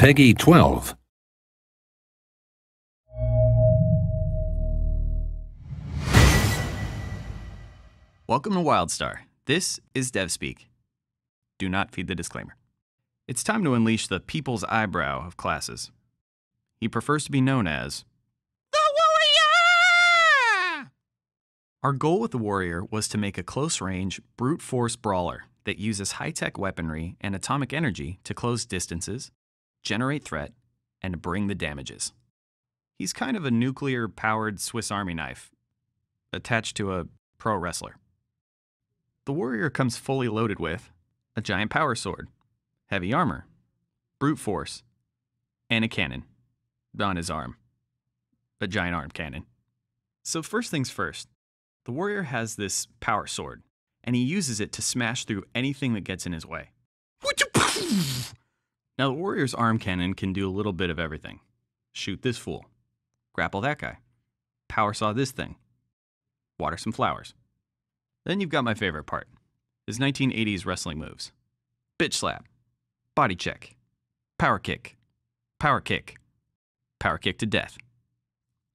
PEGI 12. Welcome to WildStar. This is DevSpeak. Do not feed the disclaimer. It's time to unleash the people's eyebrow of classes. He prefers to be known as the Warrior! Our goal with the Warrior was to make a close range, brute force brawler that uses high tech weaponry and atomic energy to close distances, generate threat, and bring the damages. He's kind of a nuclear powered Swiss Army knife attached to a pro wrestler. The warrior comes fully loaded with a giant power sword, heavy armor, brute force, and a cannon on his arm. A giant arm cannon. So, first things first, the warrior has this power sword, and he uses it to smash through anything that gets in his way. Now, the warrior's arm cannon can do a little bit of everything. Shoot this fool, grapple that guy, power saw this thing, water some flowers. Then you've got my favorite part his 1980s wrestling moves. Bitch slap, body check, power kick, power kick, power kick to death.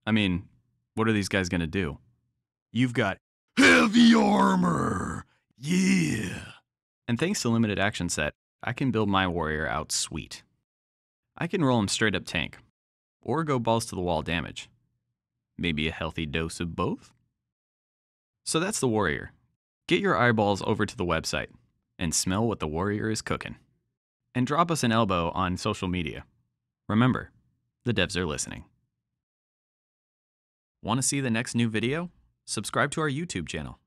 I mean, what are these guys going to do? You've got heavy armor, yeah. And thanks to limited action set, I can build my warrior out sweet. I can roll him straight up tank, or go balls to the wall damage. Maybe a healthy dose of both? So that's the warrior. Get your eyeballs over to the website and smell what the warrior is cooking. And drop us an elbow on social media. Remember, the devs are listening. Want to see the next new video? Subscribe to our YouTube channel.